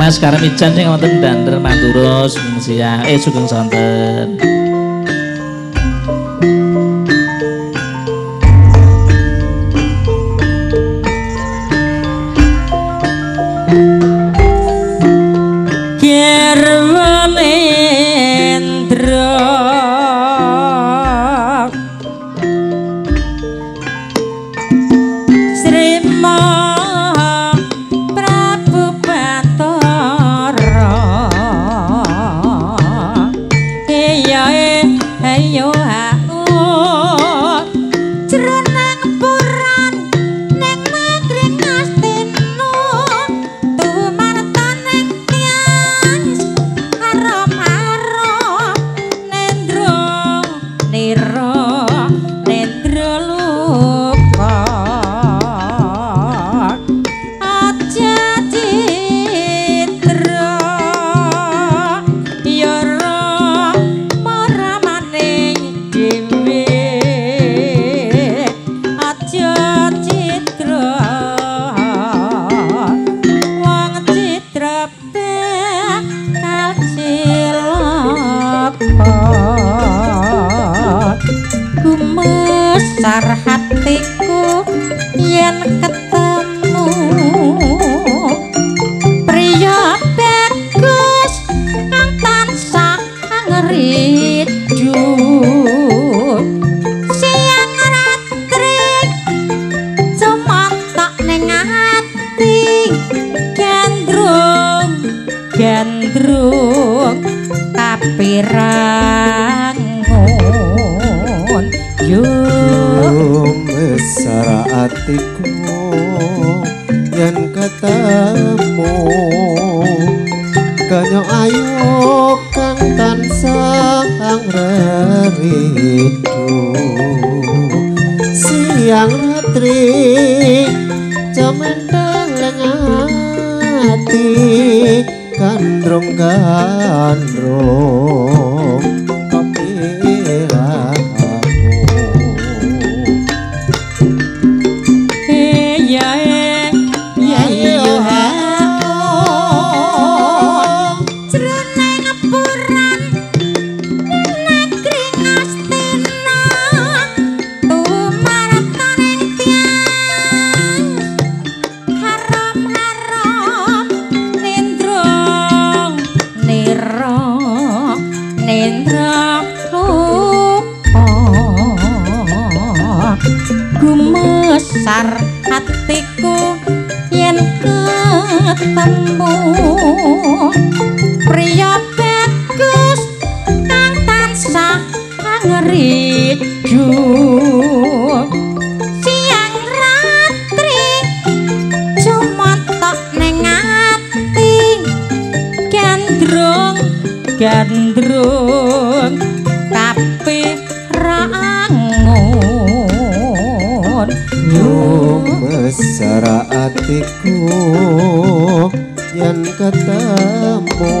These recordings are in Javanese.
Mas Karim Ijan sing dan Dander Manturos siang eh sugeng Santet. Cerana pacar hatiku yen ketemu. Priya bagus kang tansah ngeriju siang ratri cuma tak ning ati gendrung gendrung tapi rambut atiku yen ketemu. Kanyo ayu kang tansah angrerido siang ratri cemendang lang ati kandrong kandrong besar atiku yen ketemu. Pria bagus kang tansah ngeriju siang ratri cuma ning ati. Gandrung gandrung Senyum besara atiku Yen ketemu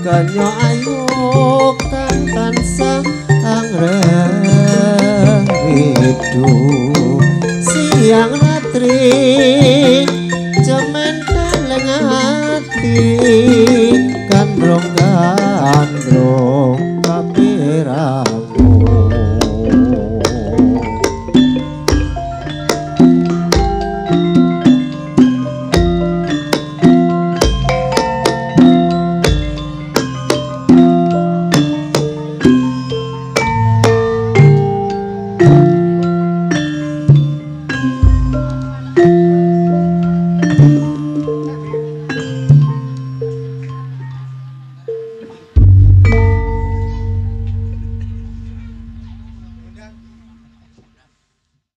Kanyo ayu kan tansa angre Siang ratri cemen teleng ati Kan rong